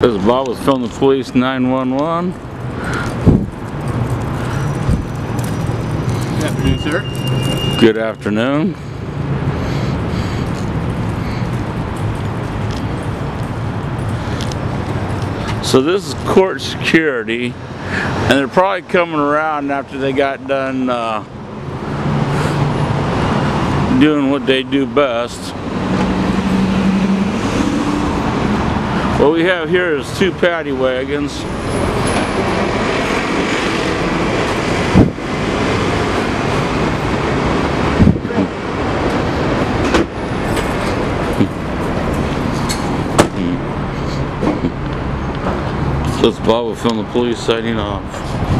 This is Bob with Film the Police 911. Good afternoon, sir. Good afternoon. So this is court security and they're probably coming around after they got done uh, doing what they do best. What we have here is two paddy wagons. This is Bob Film the Police signing off.